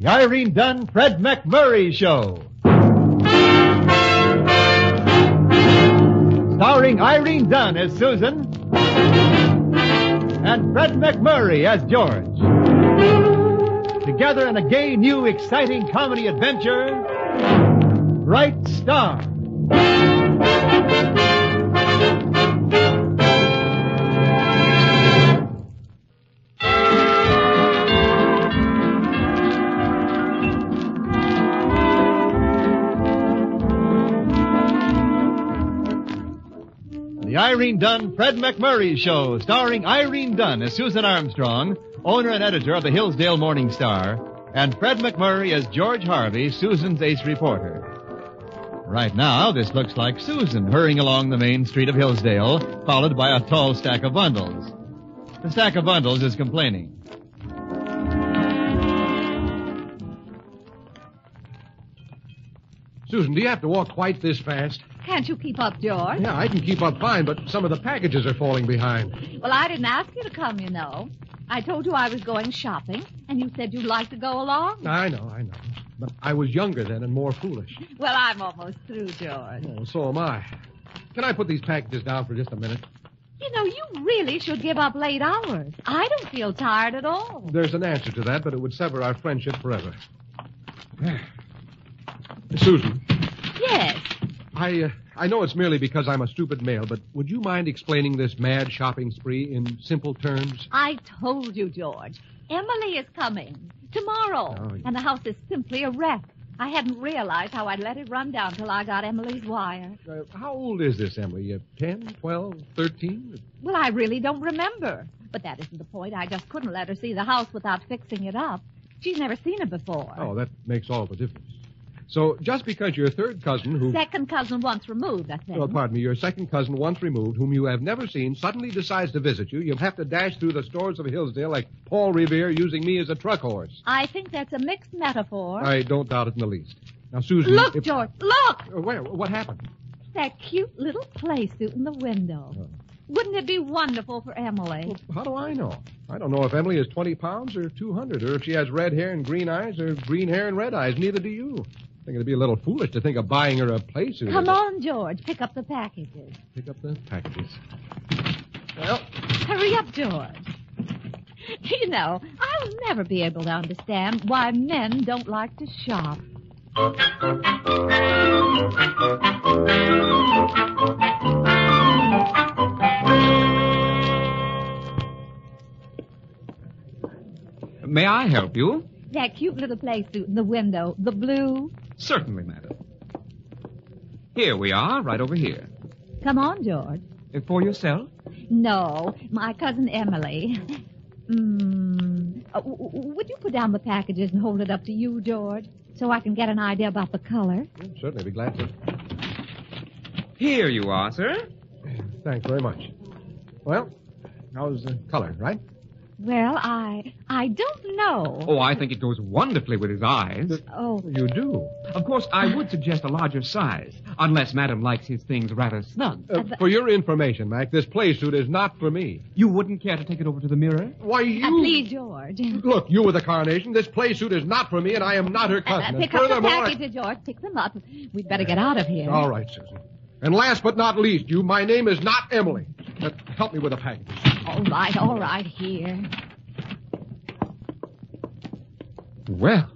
The Irene Dunne Fred MacMurray Show. Starring Irene Dunne as Susan and Fred MacMurray as George. Together in a gay, new, exciting comedy adventure, Bright Star. Irene Dunne Fred MacMurray Show, starring Irene Dunne as Susan Armstrong, owner and editor of the Hillsdale Morning Star, and Fred MacMurray as George Harvey, Susan's ace reporter. Right now, this looks like Susan hurrying along the main street of Hillsdale, followed by a tall stack of bundles. The stack of bundles is complaining. Susan, do you have to walk quite this fast? Can't you keep up, George? Yeah, I can keep up fine, but some of the packages are falling behind. Well, I didn't ask you to come, you know. I told you I was going shopping, and you said you'd like to go along. I know, I know. But I was younger then and more foolish. Well, I'm almost through, George. Oh, so am I. Can I put these packages down for just a minute? You know, you really should give up late hours. I don't feel tired at all. There's an answer to that, but it would sever our friendship forever. Susan, Yes. I uh, I know it's merely because I'm a stupid male, but would you mind explaining this mad shopping spree in simple terms? I told you, George. Emily is coming tomorrow, Oh, yeah. and the house is simply a wreck. I hadn't realized how I'd let it run down till I got Emily's wire. Uh, how old is this, Emily? Uh, 10, 12, 13? Well, I really don't remember. But that isn't the point. I just couldn't let her see the house without fixing it up. She's never seen it before. Oh, that makes all the difference. So just because your third cousin, who... Second cousin once removed, I think. Well, pardon me, your second cousin once removed, whom you have never seen, suddenly decides to visit you, you'll have to dash through the stores of Hillsdale like Paul Revere using me as a truck horse. I think that's a mixed metaphor. I don't doubt it in the least. Now, Susan... Look, if- George, look! Uh, Where? What happened? That cute little play suit in the window. Oh. Wouldn't it be wonderful for Emily? Well, how do I know? I don't know if Emily is 20 pounds or 200, or if she has red hair and green eyes or green hair and red eyes. Neither do you. I think it'd be a little foolish to think of buying her a place. Come on, George. Pick up the packages. Pick up the packages. Well, Hurry up, George. You know, I'll never be able to understand why men don't like to shop. May I help you? That cute little play suit in the window, the blue. Certainly, madam. Here we are, right over here. Come on, George. Uh, For yourself? No, my cousin Emily. Mm, uh, w- w- would you put down the packages and hold it up to you, George, so I can get an idea about the color? certainly be glad to. Here you are, sir. Thanks very much. Well, how's the color, right? Well, I I don't know. Oh, I think it goes wonderfully with his eyes. Oh, You do. Of course, I would suggest a larger size, unless Madam likes his things rather snug. Uh, for your information, Mac, this play suit is not for me. You wouldn't care to take it over to the mirror? Why, you... uh, please, George. Look, you with the carnation, this play suit is not for me, and I am not her Uh, cousin. pick and up the furthermore, I- packages, George. Pick them up. We'd better get out of here. All right, Susan. And last but not least, you, my name is not Emily. Uh, help me with a package. All right, all right, here. Well,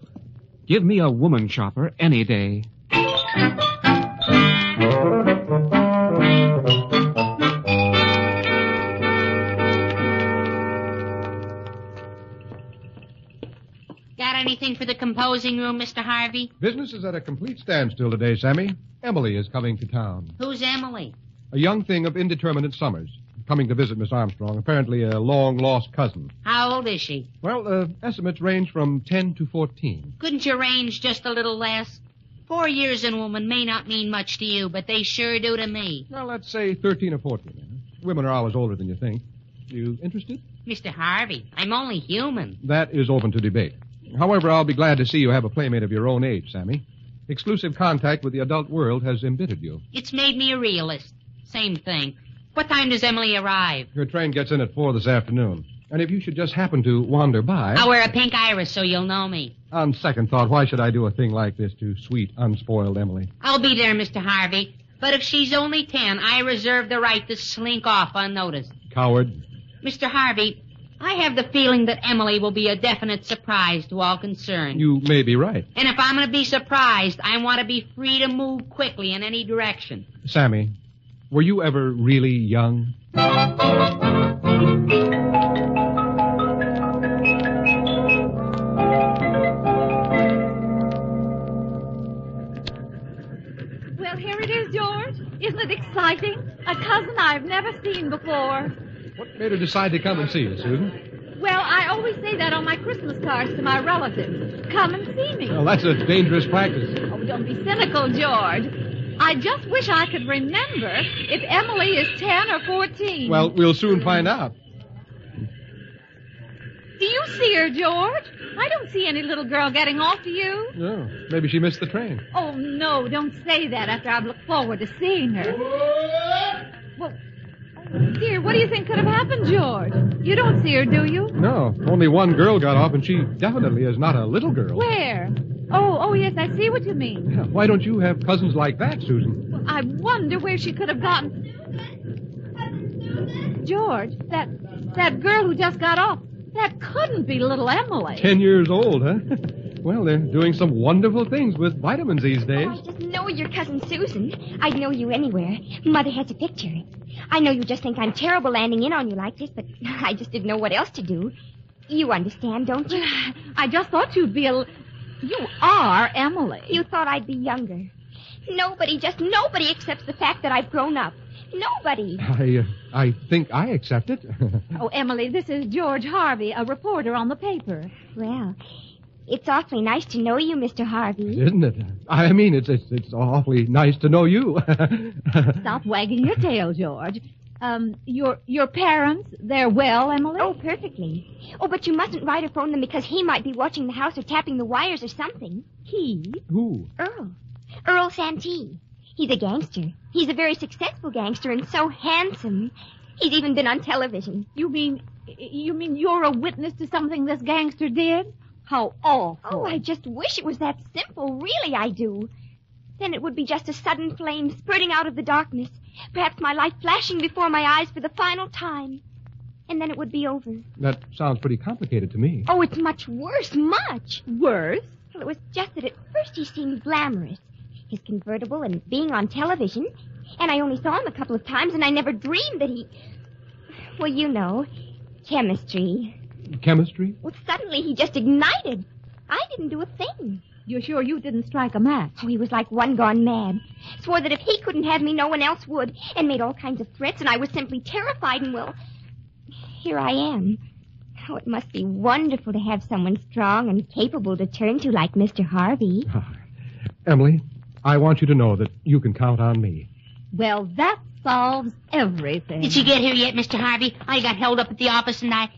give me a woman shopper any day. Got anything for the composing room, Mr. Harvey? Business is at a complete standstill today, Sammy. Emily is coming to town. Who's Emily? A young thing of indeterminate summers. Coming to visit Miss Armstrong, apparently a long lost cousin. How old is she? Well, uh, estimates range from 10 to 14. Couldn't you range just a little less? Four years in woman may not mean much to you, but they sure do to me. Well, let's say 13 or 14. Women are always older than you think. You interested? Mr. Harvey, I'm only human. That is open to debate. However, I'll be glad to see you have a playmate of your own age, Sammy. Exclusive contact with the adult world has embittered you. It's made me a realist. Same thing. What time does Emily arrive? Her train gets in at 4 this afternoon. And if you should just happen to wander by, I'll wear a pink iris so you'll know me. on second thought, why should I do a thing like this to sweet, unspoiled Emily? I'll be there, Mr. Harvey. But if she's only ten, I reserve the right to slink off unnoticed. Coward. Mr. Harvey, I have the feeling that Emily will be a definite surprise to all concerned. You may be right. And if I'm going to be surprised, I want to be free to move quickly in any direction. Sammy, were you ever really young? Well, here it is, George. Isn't it exciting? A cousin I've never seen before. What made her decide to come and see you, Susan? Well, I always say that on my Christmas cards to my relatives. Come and see me. Well, that's a dangerous practice. Oh, don't be cynical, George. I just wish I could remember if Emily is 10 or 14. Well, we'll soon find out. Do you see her, George? I don't see any little girl getting off to you. No, maybe she missed the train. Oh, no, don't say that after I've looked forward to seeing her. Well, oh, dear, what do you think could have happened, George? You don't see her, do you? No, only one girl got off, and she definitely is not a little girl. Where? Oh, oh, yes, I see what you mean. Why don't you have cousins like that, Susan? Well, I wonder where she could have gotten. Susan? George, that that girl who just got off, that couldn't be little Emily. Ten years old, huh? well, they're doing some wonderful things with vitamins these days. Oh, I just know you're Cousin Susan. I'd know you anywhere. Mother has a picture. I know you just think I'm terrible landing in on you like this, but I just didn't know what else to do. You understand, don't you? I just thought you'd be a. l- You are Emily. You thought I'd be younger. Nobody, just nobody accepts the fact that I've grown up. Nobody. I, uh, I think I accept it. Oh, Emily, this is George Harvey, a reporter on the paper. Well, it's awfully nice to know you, Mr. Harvey. Isn't it? I mean, it's it's, it's awfully nice to know you. Stop wagging your tail, George. Um, your your parents, they're well, Emily? Oh, perfectly. Oh, but you mustn't write or phone them because he might be watching the house or tapping the wires or something. he? Who? Earl. Earl Santee. He's a gangster. He's a very successful gangster and so handsome. He's even been on television. You mean you mean you're a witness to something this gangster did? How awful. Oh, I just wish it was that simple. Really, I do. Then it would be just a sudden flame spurting out of the darkness. Perhaps my life flashing before my eyes for the final time. And then it would be over. That sounds pretty complicated to me. Oh, it's much worse, much. worse. Well, it was just that at first he seemed glamorous. His convertible and being on television. And I only saw him a couple of times, and I never dreamed that he. Well, you know, chemistry. Chemistry? Well, suddenly he just ignited. I didn't do a thing. You're sure you didn't strike a match? Oh, he was like one gone mad. Swore that if he couldn't have me, no one else would, and made all kinds of threats, and I was simply terrified, and well, here I am. Oh, it must be wonderful to have someone strong and capable to turn to like Mr. Harvey. Emily, I want you to know that you can count on me. Well, that solves everything. Did you get here yet, Mr. Harvey? I got held up at the office and I.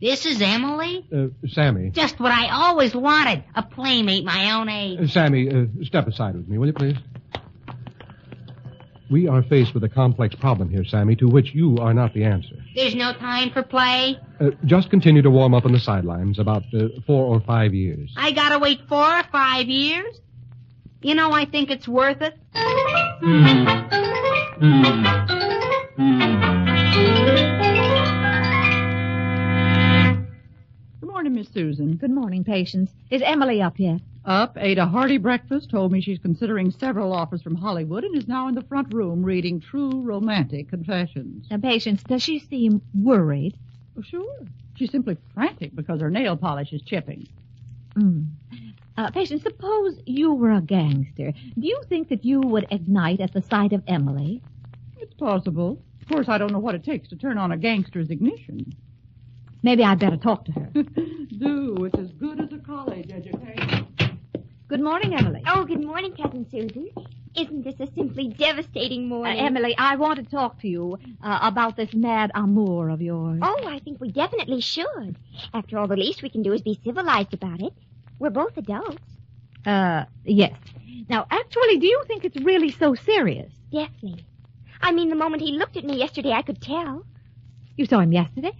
This is Emily? Uh, Sammy. Just what I always wanted. A playmate my own age. Uh, Sammy, uh, step aside with me, will you please? We are faced with a complex problem here, Sammy, to which you are not the answer. There's no time for play. Uh, just continue to warm up on the sidelines about uh, four or five years. I gotta wait four or five years. You know, I think it's worth it. Morning, Miss Susan. Good morning, Patience. Is Emily up yet? Up, ate a hearty breakfast, told me she's considering several offers from Hollywood, and is now in the front room reading true romantic confessions. Now, Patience, does she seem worried? Oh, sure. She's simply frantic because her nail polish is chipping. Mm. Uh, Patience, suppose you were a gangster. Do you think that you would ignite at the sight of Emily? It's possible. Of course, I don't know what it takes to turn on a gangster's ignition. Maybe I'd better talk to her. Do. It's as good as a college education. Good morning, Emily. Oh, good morning, Cousin Susan. Isn't this a simply devastating Uh, morning? Emily, I want to talk to you uh, about this mad amour of yours. Oh, I think we definitely should. After all, the least we can do is be civilized about it. We're both adults. Uh, yes. Now, actually, do you think it's really so serious? Definitely. I mean, the moment he looked at me yesterday, I could tell. You saw him yesterday?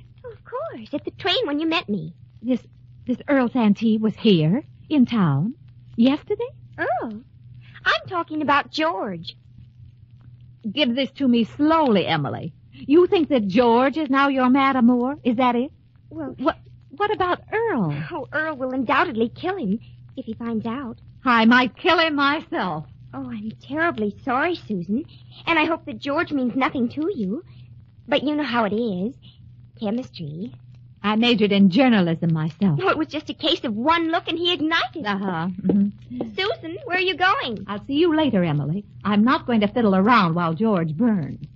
Oh, of course, at the train when you met me. This this Earl Santee was here in town yesterday. Earl? I'm talking about George. Give this to me slowly, Emily. You think that George is now your Mad Amour? Is that it? Well, What what about Earl? oh, Earl will undoubtedly kill him if he finds out. I might kill him myself. Oh, I'm terribly sorry, Susan. And I hope that George means nothing to you. But you know how it is. Chemistry. I majored in journalism myself. No, it was just a case of one look and he ignited. Uh-huh. mhm. Susan, where are you going? I'll see you later, Emily. I'm not going to fiddle around while George burns.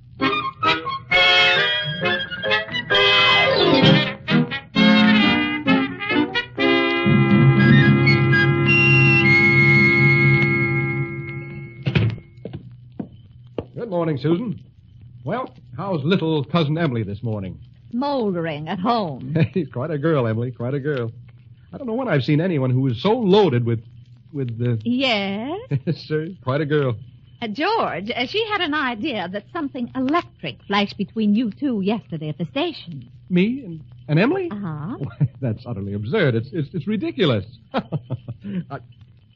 Good morning, Susan. Well, how's little cousin Emily this morning? Moldering at home. He's quite a girl, Emily, quite a girl. I don't know when I've seen anyone who was so loaded with, with the. yes? yes, sir, quite a girl. Uh, George, uh, she had an idea that something electric flashed between you two yesterday at the station. Me and, and Emily? Uh-huh. That's utterly absurd. It's it's, it's ridiculous. I,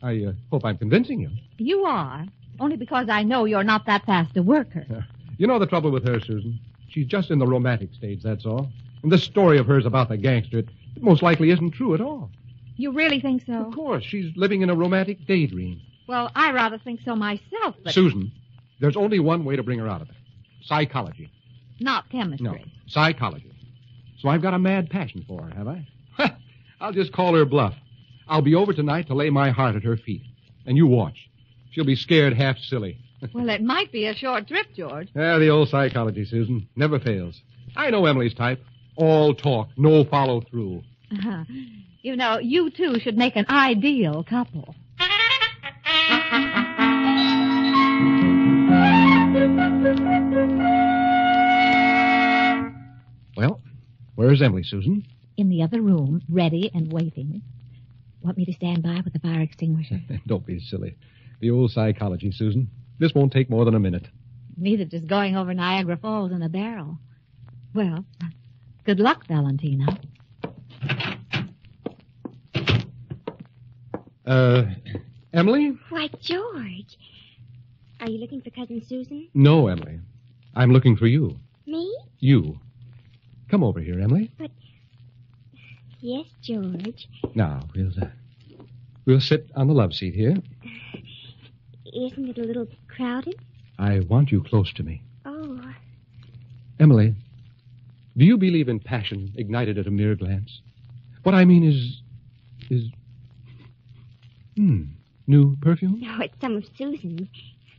I uh, hope I'm convincing you. You are. Only because I know you're not that fast a worker. You know the trouble with her, Susan. She's just in the romantic stage, that's all. And this story of hers about the gangster, it most likely isn't true at all. You really think so? Of course, she's living in a romantic daydream. Well, I rather think so myself, but Susan, there's only one way to bring her out of it. Psychology. not chemistry. No, psychology. So I've got a mad passion for her, have I? I'll just call her bluff. I'll be over tonight to lay my heart at her feet. And you watch. She'll be scared half silly. Well, it might be a short trip, George. Yeah, the old psychology, Susan. Never fails. I know Emily's type. All talk, no follow through. Uh-huh. You know, you two should make an ideal couple. Well, where's Emily, Susan? In the other room, ready and waiting. Want me to stand by with the fire extinguisher? Don't be silly. The old psychology, Susan. This won't take more than a minute. Neither does going over Niagara Falls in a barrel. Well, good luck, Valentino. Uh, Emily? Why, George. Are you looking for Cousin Susan? No, Emily. I'm looking for you. Me? You. Come over here, Emily. But. Yes, George. Now, we'll, uh, we'll sit on the love seat here. Isn't it a little crowded? I want you close to me. Oh, Emily, do you believe in passion ignited at a mere glance? What I mean is. is. Hmm. New perfume? no, it's some of Susan's.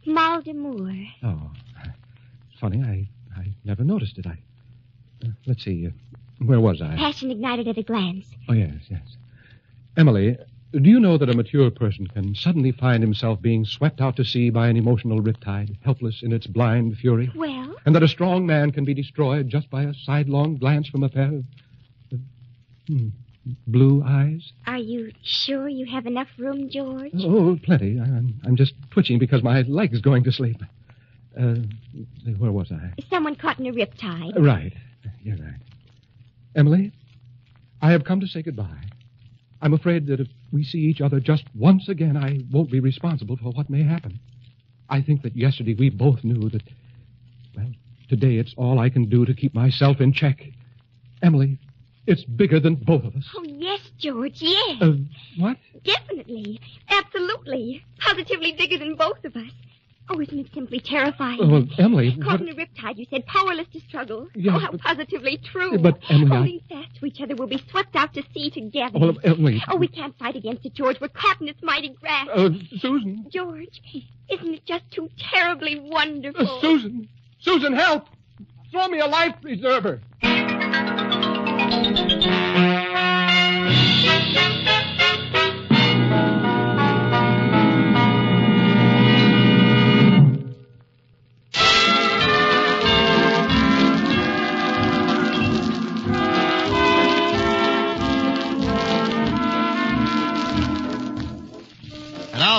Mal d'amour. Oh. Funny, I, I never noticed it. I. Uh, let's see. Uh, where was I? Passion ignited at a glance. Oh, yes, yes. Emily, do you know that a mature person can suddenly find himself being swept out to sea by an emotional riptide, helpless in its blind fury? Well, And that a strong man can be destroyed just by a sidelong glance from a pair of. of, hmm, blue eyes? are you sure you have enough room, George? Oh, plenty. I'm, I'm just twitching because my leg's going to sleep. Uh, where was I? Someone caught in a riptide. Right. You're right. Emily, I have come to say goodbye. I'm afraid that if we see each other just once again, I won't be responsible for what may happen. I think that yesterday we both knew that, well, today it's all I can do to keep myself in check. Emily, it's bigger than both of us. Oh, yes, George, yes. Uh, what? Definitely. Absolutely. Positively bigger than both of us. Oh, isn't it simply terrifying? Oh, well, Emily, Caught what... in a riptide, you said, powerless to struggle. Yes, oh, how but- positively true. But, Emily, I- Holding fast to each other, we'll be swept out to sea together. Oh, well, Emily. Oh, we can't fight against it, George. We're caught in its mighty grasp. Uh, Susan. George, isn't it just too terribly wonderful? Uh, Susan. Susan, help! Throw me a life preserver.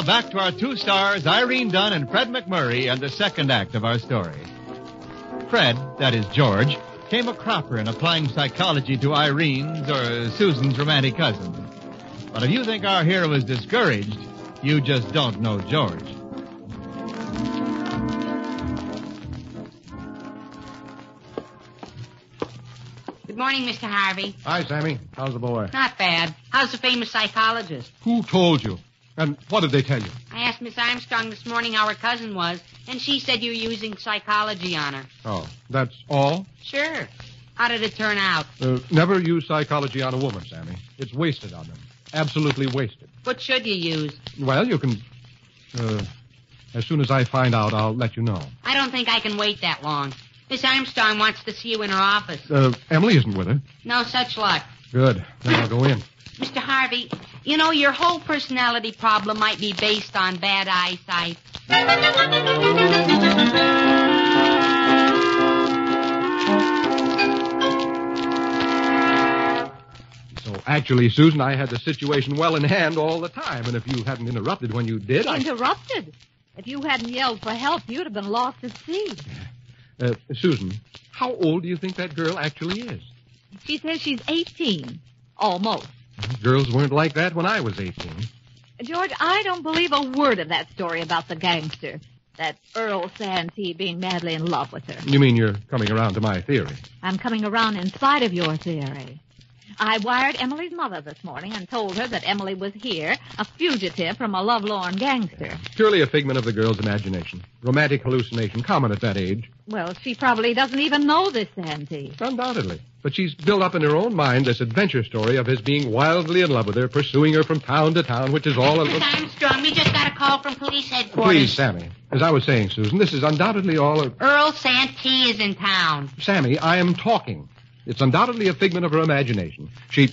Back to our two stars, Irene Dunne and Fred MacMurray, and the second act of our story. Fred, that is George, came a cropper in applying psychology to Irene's or Susan's romantic cousin. But if you think our hero is discouraged, you just don't know George. Good morning, Mr. Harvey. Hi, Sammy. How's the boy? Not bad. How's the famous psychologist? Who told you? And what did they tell you? I asked Miss Armstrong this morning how her cousin was, and she said you were using psychology on her. Oh, that's all? Sure. How did it turn out? Uh, never use psychology on a woman, Sammy. It's wasted on them. Absolutely wasted. What should you use? Well, you can. Uh, as soon as I find out, I'll let you know. I don't think I can wait that long. Miss Armstrong wants to see you in her office. Uh, Emily isn't with her. No such luck. Good. Then I'll go in. Mr. Harvey, you know, your whole personality problem might be based on bad eyesight. So, actually, Susan, I had the situation well in hand all the time, and if you hadn't interrupted when you did, I. Interrupted. If you hadn't yelled for help, you'd have been lost at sea. Uh, Susan, how old do you think that girl actually is? She says she's 18. Almost. Girls weren't like that when I was 18. George, I don't believe a word of that story about the gangster. That Earl Santee being madly in love with her. You mean you're coming around to my theory? I'm coming around in spite of your theory. I wired Emily's mother this morning and told her that Emily was here, a fugitive from a lovelorn gangster. Purely a figment of the girl's imagination. Romantic hallucination, common at that age. Well, she probably doesn't even know this Santee. Undoubtedly. But she's built up in her own mind this adventure story of his being wildly in love with her, pursuing her from town to town, which is all a... Miss Armstrong, we just got a call from police headquarters. Please, Sammy. As I was saying, Susan, this is undoubtedly all a... Earl Santee is in town. Sammy, I am talking. It's undoubtedly a figment of her imagination. She...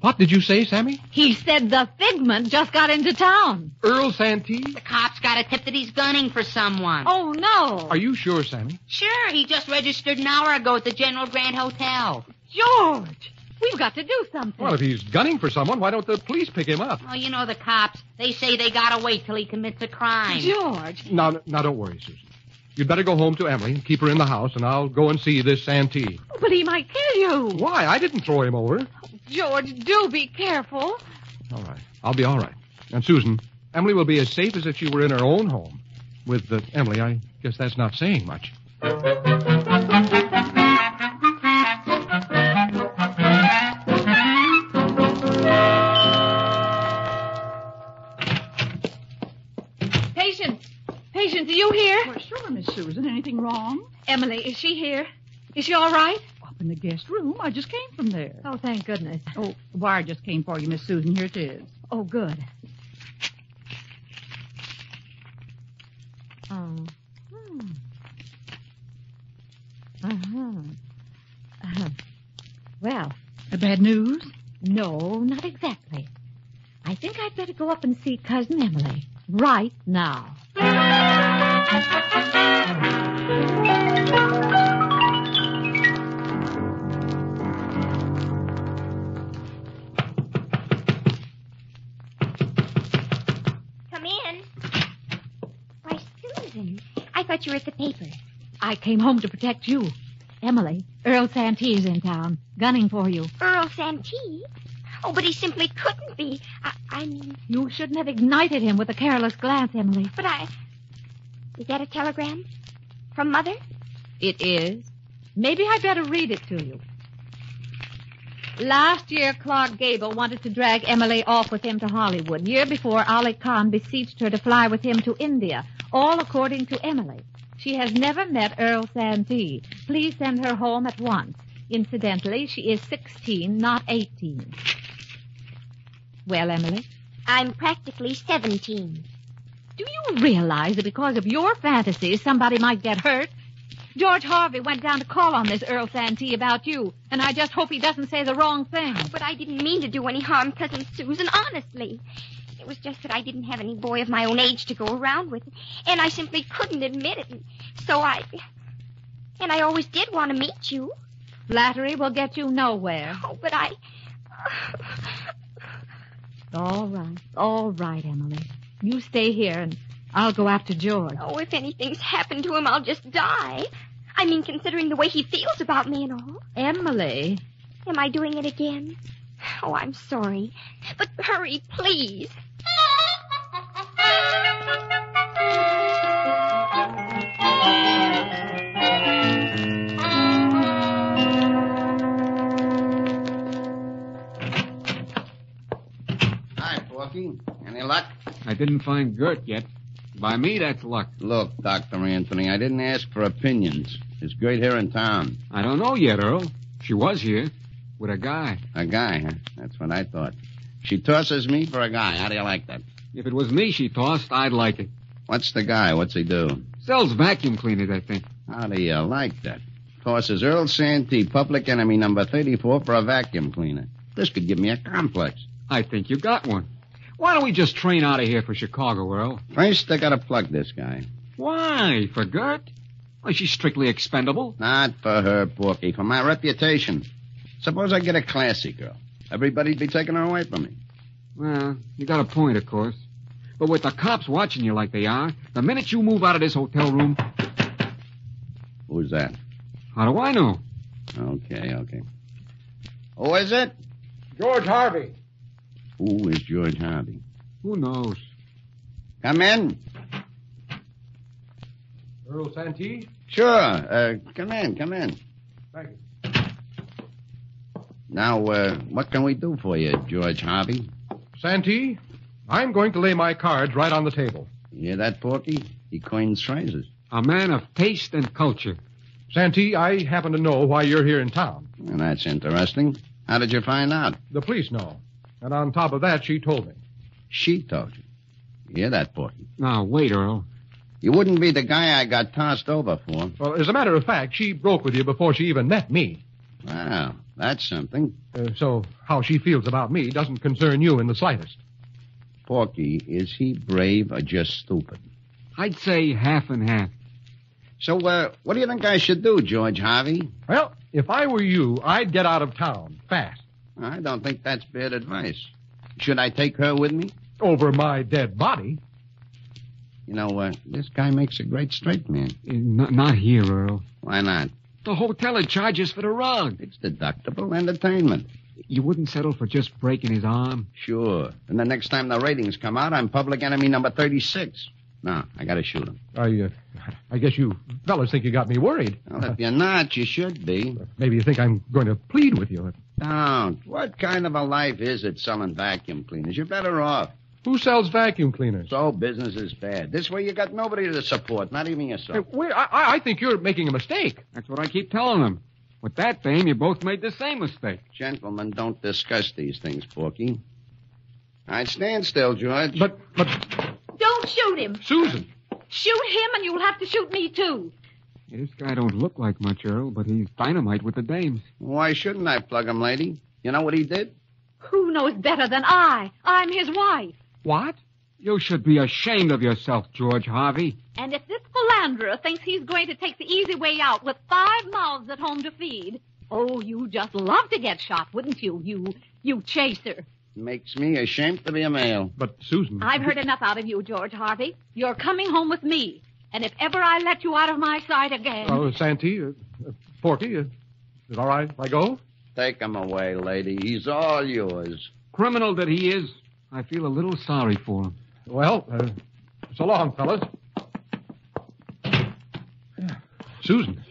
What did you say, Sammy? He said the figment just got into town. Earl Santee? The cops got a tip that he's gunning for someone. Oh, no. Are you sure, Sammy? Sure, he just registered an hour ago at the General Grant Hotel. George, we've got to do something. Well, if he's gunning for someone, why don't the police pick him up? Oh, you know the cops. They say they gotta wait till he commits a crime. George, Now, now, don't worry, Susan. You'd better go home to Emily and keep her in the house, and I'll go and see this Santee. Oh, but he might kill you. Why? I didn't throw him over. George, do be careful. All right. I'll be all right. And Susan, Emily will be as safe as if she were in her own home. With uh, Emily, I guess that's not saying much. Patience, Patience, are you here? Well, sure, Miss Susan. Anything wrong? Emily, is she here? Is she all right? Up in the guest room. I just came from there. Oh, thank goodness. Oh, the wire just came for you, Miss Susan. Here it is. Oh, good. Oh. Hmm. Uh-huh. Uh-huh. Well, Uh, bad news? no, not exactly. I think I'd better go up and see Cousin Emily right now. You were at the paper. I came home to protect you. Emily, Earl Santee's in town, gunning for you. Earl Santee? Oh, but he simply couldn't be. I, I mean, You shouldn't have ignited him with a careless glance, Emily. but I. Is that a telegram? From Mother? It is. Maybe I'd better read it to you. Last year, Clark Gable wanted to drag Emily off with him to Hollywood. Year before, Aly Khan beseeched her to fly with him to India, all according to Emily. She has never met Earl Santee. Please send her home at once. Incidentally, she is 16, not 18. Well, Emily, I'm practically 17. Do you realize that because of your fantasies, somebody might get hurt? George Harvey went down to call on this Earl Santee about you, and I just hope he doesn't say the wrong thing. But I didn't mean to do any harm, Cousin Susan, honestly. It was just that I didn't have any boy of my own age to go around with, and I simply couldn't admit it. And so I. And I always did want to meet you. Flattery will get you nowhere. Oh, but I. All right, all right, Emily. You stay here, and I'll go after George. Oh, if anything's happened to him, I'll just die. I mean, considering the way he feels about me and all. Emily. Am I doing it again? Oh, I'm sorry. But hurry, please. I didn't find Gert yet. By me, that's luck. Look, Dr. Anthony, I didn't ask for opinions. Is Gert here in town? I don't know yet, Earl. She was here with a guy. A guy, huh? That's what I thought. She tosses me for a guy. How do you like that? If it was me she tossed, I'd like it. What's the guy? What's he do? Sells vacuum cleaners, I think. How do you like that? Tosses Earl Santee, public enemy number 34, for a vacuum cleaner. This could give me a complex. I think you got one. Why don't we just train out of here for Chicago, Earl? First, I gotta plug this guy. Why? For Gert? Why, she's strictly expendable. Not for her, Porky, for my reputation. Suppose I get a classy girl. Everybody'd be taking her away from me. Well, you got a point, of course. But with the cops watching you like they are, the minute you move out of this hotel room, Who's that? how do I know? Okay, okay. Who is it? George Harvey. Who is George Harvey? Who knows? Come in. Earl Santee? Sure. Uh, come in, come in. Thank you. Now, uh, what can we do for you, George Harvey? Santee, I'm going to lay my cards right on the table. You hear that, Porky? He coins phrases. A man of taste and culture. Santee, I happen to know why you're here in town. Well, that's interesting. How did you find out? The police know. And on top of that, she told me. She told you. You hear that, Porky? Now, wait, Earl. You wouldn't be the guy I got tossed over for. Well, as a matter of fact, she broke with you before she even met me. Wow, that's something. Uh, so how she feels about me doesn't concern you in the slightest. Porky, is he brave or just stupid? I'd say half and half. So, uh, what do you think I should do, George Harvey? Well, if I were you, I'd get out of town fast. I don't think that's bad advice. Should I take her with me? Over my dead body. You know, uh, this guy makes a great straight man. Uh, Not, not here, Earl. Why not? The hotel would charge us for the rug. It's deductible entertainment. You wouldn't settle for just breaking his arm? Sure. And the next time the ratings come out, I'm public enemy number 36. No, I gotta shoot him. I, uh, I guess you fellas think you got me worried. Well, if you're not, you should be. Maybe you think I'm going to plead with you. Don't. What kind of a life is it selling vacuum cleaners? You're better off. Who sells vacuum cleaners? So business is bad. This way you got nobody to support, not even Hey, yourself. wait, I, I I think you're making a mistake. That's what I keep telling them. With that fame, you both made the same mistake. Gentlemen, don't discuss these things, Porky. All right, stand still, George. But, but, Don't shoot him. Susan, Shoot him, and you'll have to shoot me, too. Hey, this guy don't look like much, Earl, but he's dynamite with the dames. Why shouldn't I plug him, lady? You know what he did? Who knows better than I? I'm his wife. What? You should be ashamed of yourself, George Harvey. And if this philanderer thinks he's going to take the easy way out with five mouths at home to feed, oh, you just love to get shot, wouldn't you? You, you chaser. Makes me ashamed to be a male. but Susan. I've heard enough out of you, George Harvey. You're coming home with me. And if ever I let you out of my sight again. Oh, Santee, uh, uh, Porky, uh, is it all right if I go? Take him away, lady. He's all yours. Criminal that he is, I feel a little sorry for him. Well, uh, so long, fellas. Susan,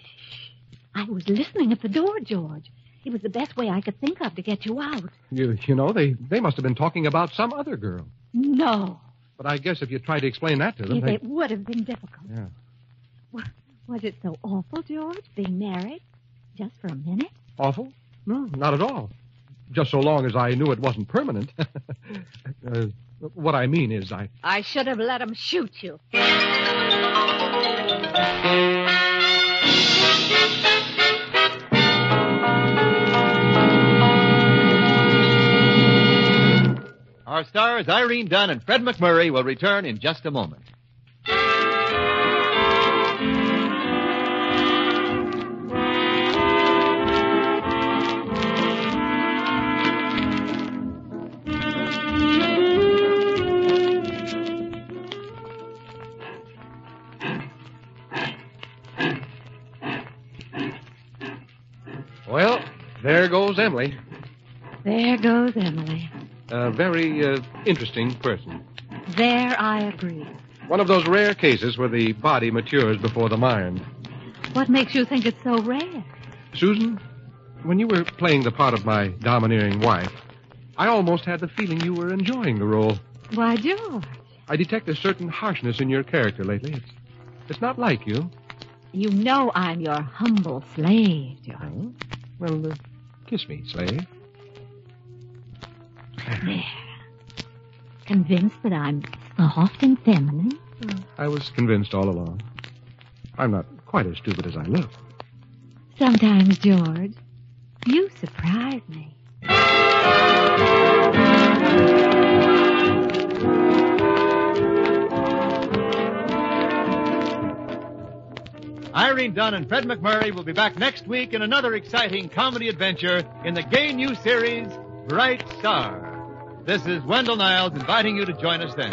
I was listening at the door, George. It was the best way I could think of to get you out. you, you know, they, they must have been talking about some other girl. No. But I guess if you tried to explain that to them, they... it would have been difficult. Yeah. Was it so awful, George, being married? Just for a minute? Awful? No, not at all. Just so long as I knew it wasn't permanent. uh, what I mean is, I. I should have let him shoot you. Our stars, Irene Dunne and Fred MacMurray, will return in just a moment. Well, there goes Emily. There goes Emily. A very uh, interesting person. There I agree. One of those rare cases where the body matures before the mind. What makes you think it's so rare? Susan, when you were playing the part of my domineering wife, I almost had the feeling you were enjoying the role. Why, George, I detect a certain harshness in your character lately. It's, it's not like you. you know I'm your humble slave, George. Well, uh, kiss me, slave. There. Convinced that I'm soft and feminine? I was convinced all along. I'm not quite as stupid as I look. Sometimes, George, you surprise me. Irene Dunne and Fred MacMurray will be back next week in another exciting comedy adventure in the gay new series, Bright Star. This is Wendell Niles inviting you to join us then.